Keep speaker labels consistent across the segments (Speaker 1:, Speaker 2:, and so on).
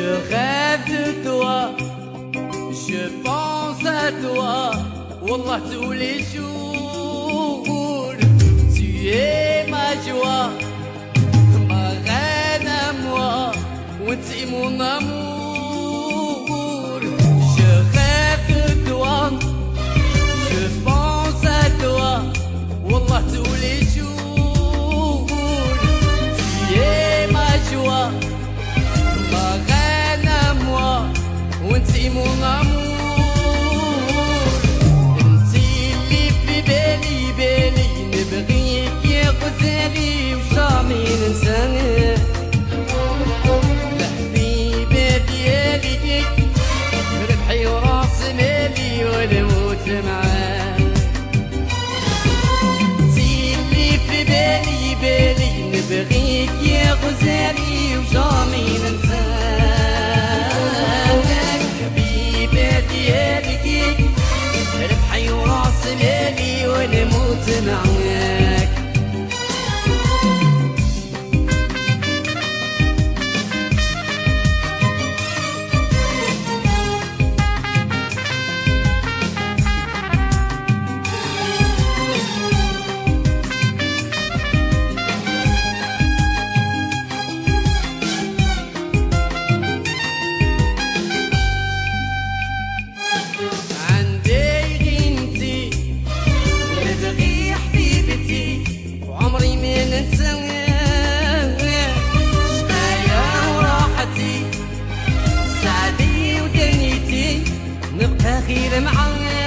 Speaker 1: Je rêve de toi, je pense à toi, Wallah tous les jours. Tu es ma joie, ma reine à moi, et tu es mon amour? المعين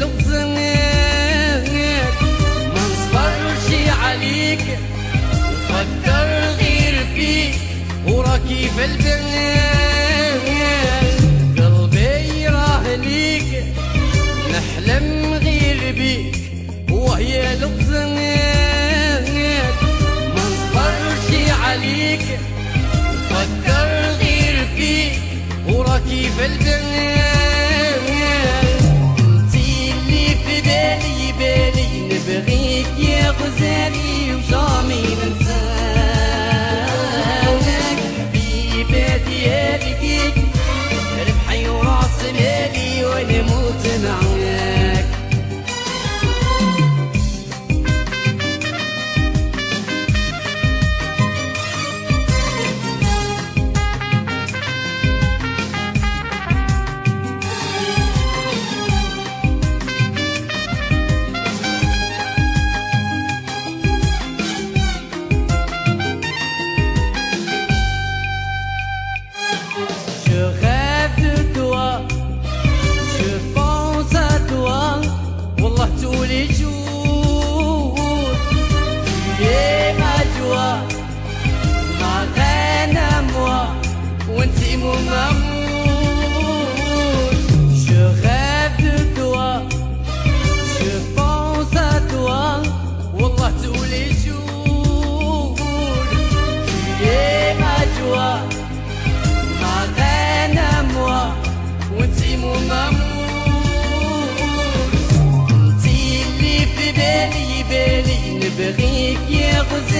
Speaker 1: لغزنك ما نصبرش عليك غير فيك في قلبي راه ليك نحلم غير بيك ما نصبرش عليك غير فيك Ribeirão mon amour. Je rêve de toi, je pense à toi, au pas tous les jours. Tu es ma joie, ma reine à moi, on dit mon amour. On dit les les